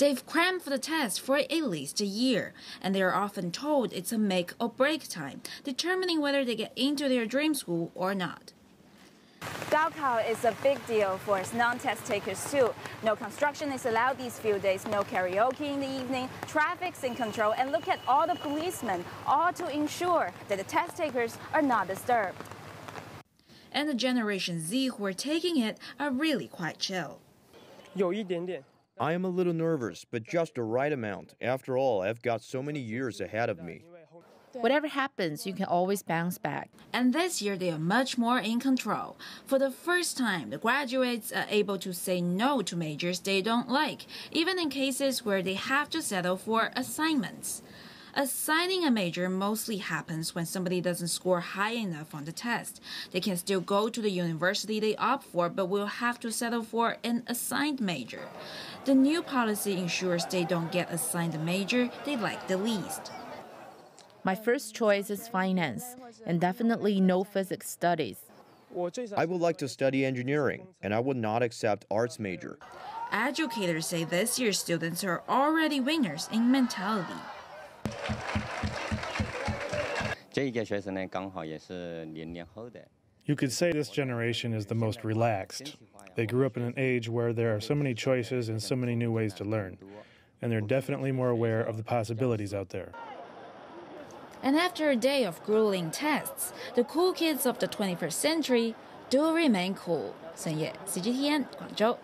They've crammed for the test for at least a year, and they are often told it's a make or break time, determining whether they get into their dream school or not. Gaokao is a big deal for non-test takers too. No construction is allowed these few days, no karaoke in the evening, traffic's in control, and look at all the policemen, all to ensure that the test takers are not disturbed. And the Generation Z who are taking it are really quite chill. 有一点点。 I am a little nervous, but just the right amount. After all, I've got so many years ahead of me. Whatever happens, you can always bounce back. And this year they are much more in control. For the first time, the graduates are able to say no to majors they don't like, even in cases where they have to settle for assignments. Assigning a major mostly happens when somebody doesn't score high enough on the test. They can still go to the university they opt for, but will have to settle for an assigned major. The new policy ensures they don't get assigned a major they like the least. My first choice is finance, and definitely no physics studies. I would like to study engineering, and I would not accept arts major. Educators say this year's students are already winners in mentality. You could say this generation is the most relaxed. They grew up in an age where there are so many choices and so many new ways to learn, and they're definitely more aware of the possibilities out there. And after a day of grueling tests, the cool kids of the 21st century do remain cool. 深夜 CGTN 广州。